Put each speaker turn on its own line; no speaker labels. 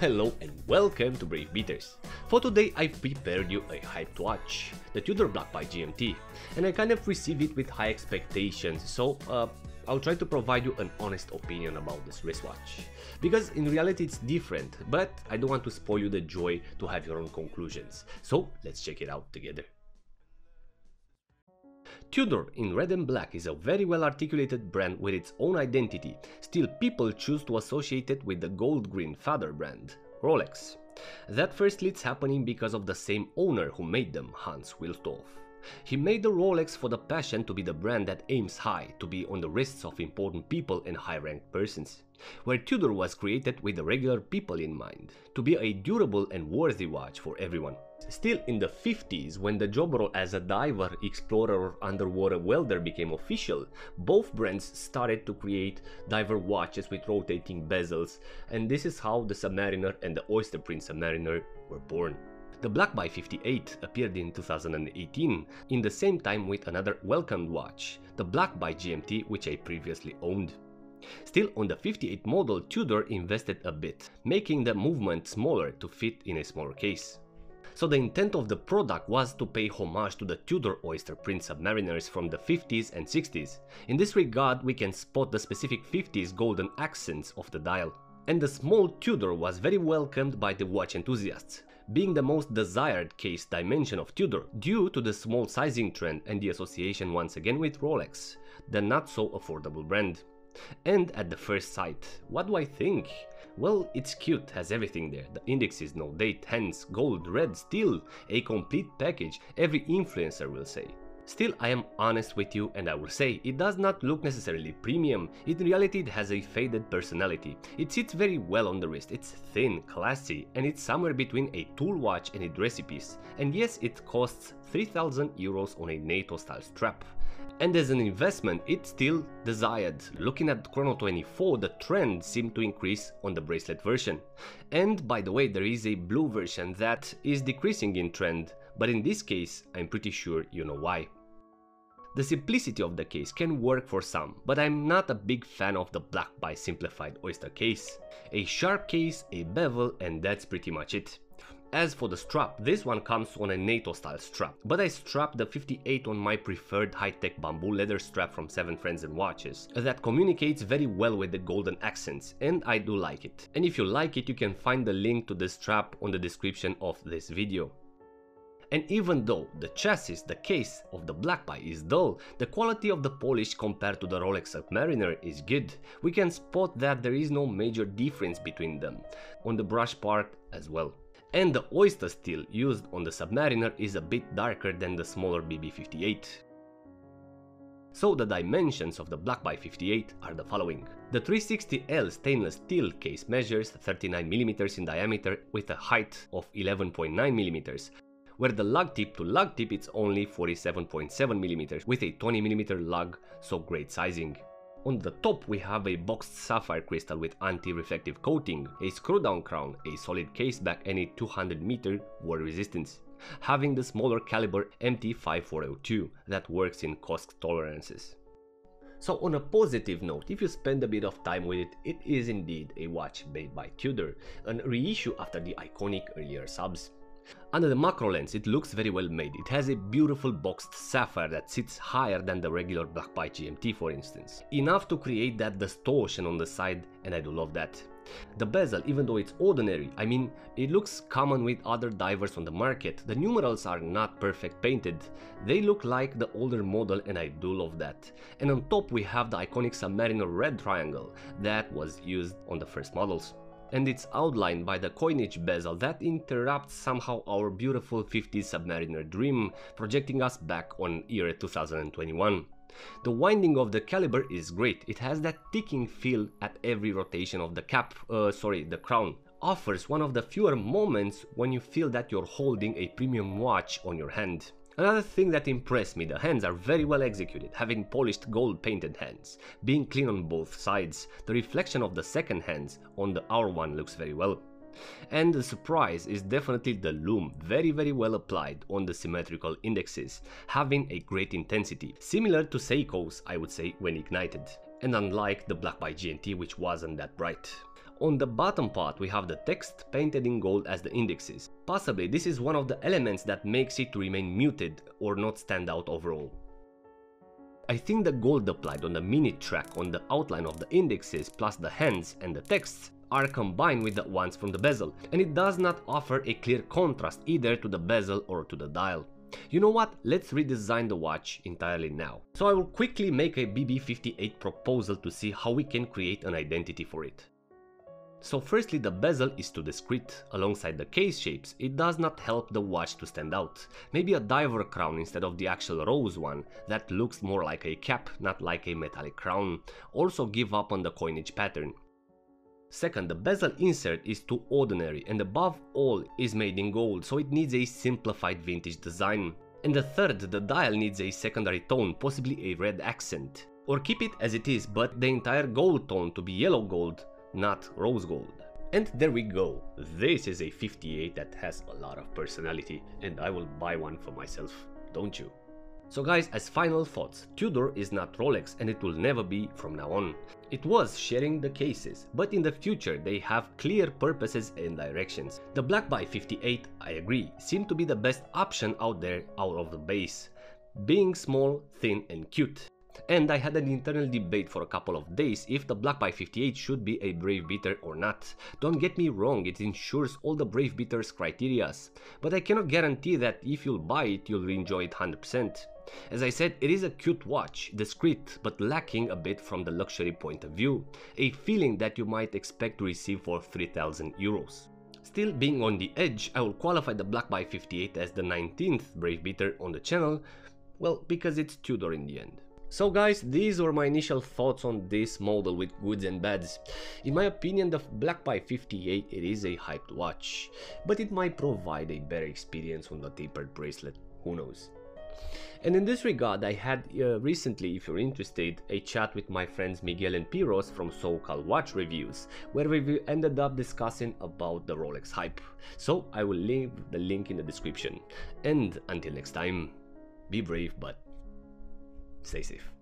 hello and welcome to Brave Beaters. For today I've prepared you a hyped watch, the Tudor Black Bay GMT, and I kind of received it with high expectations, so uh, I'll try to provide you an honest opinion about this wristwatch. Because in reality it's different, but I don't want to spoil you the joy to have your own conclusions, so let's check it out together. Tudor in red and black is a very well articulated brand with its own identity, still people choose to associate it with the gold-green father brand, Rolex. That firstly it's happening because of the same owner who made them, Hans Wilsdorf. He made the Rolex for the passion to be the brand that aims high, to be on the wrists of important people and high-ranked persons, where Tudor was created with the regular people in mind, to be a durable and worthy watch for everyone. Still in the 50s, when the job role as a diver, explorer or underwater welder became official, both brands started to create diver watches with rotating bezels and this is how the Submariner and the Oyster Prince Submariner were born. The Black Bay 58 appeared in 2018, in the same time with another welcomed watch, the Black Bay GMT which I previously owned. Still on the 58 model Tudor invested a bit, making the movement smaller to fit in a smaller case. So the intent of the product was to pay homage to the Tudor Oyster Prince submariners from the 50s and 60s. In this regard we can spot the specific 50s golden accents of the dial. And the small Tudor was very welcomed by the watch enthusiasts, being the most desired case dimension of Tudor due to the small sizing trend and the association once again with Rolex, the not so affordable brand. And at the first sight, what do I think? Well, it's cute, has everything there, the indexes, no date, hands, gold, red, steel, a complete package, every influencer will say. Still, I am honest with you and I will say, it does not look necessarily premium, in reality it has a faded personality. It sits very well on the wrist, it's thin, classy, and it's somewhere between a tool watch and a dressy piece. And yes, it costs 3000 euros on a NATO style strap. And as an investment, it's still desired. Looking at Chrono24, the trend seemed to increase on the bracelet version. And by the way, there is a blue version that is decreasing in trend, but in this case, I'm pretty sure you know why. The simplicity of the case can work for some, but I'm not a big fan of the Black Bay simplified oyster case. A sharp case, a bevel and that's pretty much it. As for the strap, this one comes on a NATO style strap, but I strapped the 58 on my preferred high-tech bamboo leather strap from 7 Friends and Watches, that communicates very well with the golden accents, and I do like it. And if you like it, you can find the link to the strap on the description of this video. And even though the chassis, the case of the Black Bay is dull, the quality of the polish compared to the Rolex Submariner is good. We can spot that there is no major difference between them, on the brush part as well. And the oyster steel used on the Submariner is a bit darker than the smaller BB58. So the dimensions of the Black Bay 58 are the following. The 316L stainless steel case measures 39mm in diameter with a height of 11.9mm, where the lug tip to lug tip it's only 47.7mm with a 20mm lug, so great sizing. On the top we have a boxed sapphire crystal with anti-reflective coating, a screw down crown, a solid case back and a 200 meter water resistance, having the smaller caliber MT5402 that works in COSC tolerances. So on a positive note, if you spend a bit of time with it, it is indeed a watch made by Tudor, a reissue after the iconic earlier subs. Under the macro lens it looks very well made, it has a beautiful boxed sapphire that sits higher than the regular Black Bay GMT for instance. Enough to create that distortion on the side and I do love that. The bezel, even though it's ordinary, I mean, it looks common with other divers on the market, the numerals are not perfect painted, they look like the older model and I do love that. And on top we have the iconic Submariner red triangle that was used on the first models and it's outlined by the coinage bezel that interrupts somehow our beautiful 50s Submariner dream, projecting us back on year 2021. The winding of the caliber is great, it has that ticking feel at every rotation of the cap, uh, sorry, the crown. Offers one of the fewer moments when you feel that you're holding a premium watch on your hand. Another thing that impressed me, the hands are very well executed, having polished gold painted hands, being clean on both sides, the reflection of the second hands on the hour one looks very well. And the surprise is definitely the lume, very very well applied on the symmetrical indexes, having a great intensity, similar to Seiko's I would say when ignited, and unlike the Black Bay GMT which wasn't that bright. On the bottom part we have the text painted in gold as the indexes. Possibly this is one of the elements that makes it remain muted or not stand out overall. I think the gold applied on the minute track on the outline of the indexes plus the hands and the texts are combined with the ones from the bezel and it does not offer a clear contrast either to the bezel or to the dial. You know what, let's redesign the watch entirely now. So I will quickly make a BB58 proposal to see how we can create an identity for it. So firstly the bezel is too discreet, alongside the case shapes it does not help the watch to stand out. Maybe a diver crown instead of the actual rose one, that looks more like a cap, not like a metallic crown. Also give up on the coinage pattern. Second, the bezel insert is too ordinary and above all is made in gold, so it needs a simplified vintage design. And the third, the dial needs a secondary tone, possibly a red accent. Or keep it as it is, but the entire gold tone to be yellow gold, not rose gold. And there we go, this is a 58 that has a lot of personality and I will buy one for myself, don't you? So guys, as final thoughts, Tudor is not Rolex and it will never be from now on. It was sharing the cases, but in the future they have clear purposes and directions. The Black Bay 58, I agree, seem to be the best option out there out of the base. Being small, thin and cute. And I had an internal debate for a couple of days if the Black Bay 58 should be a Brave Beater or not. Don't get me wrong, it ensures all the Brave Beater's criterias, but I cannot guarantee that if you'll buy it, you'll enjoy it 100%. As I said, it is a cute watch, discreet but lacking a bit from the luxury point of view, a feeling that you might expect to receive for 3000 euros. Still being on the edge, I will qualify the Black Bay 58 as the 19th Brave Beater on the channel, well, because it's Tudor in the end. So guys, these were my initial thoughts on this model with goods and bads. In my opinion, the Black Bay 58 it is a hyped watch, but it might provide a better experience on the tapered bracelet, who knows. And in this regard, I had uh, recently, if you're interested, a chat with my friends Miguel and Piros from SoCal Watch Reviews, where we ended up discussing about the Rolex hype. So I will leave the link in the description. And until next time, be brave but Stay safe.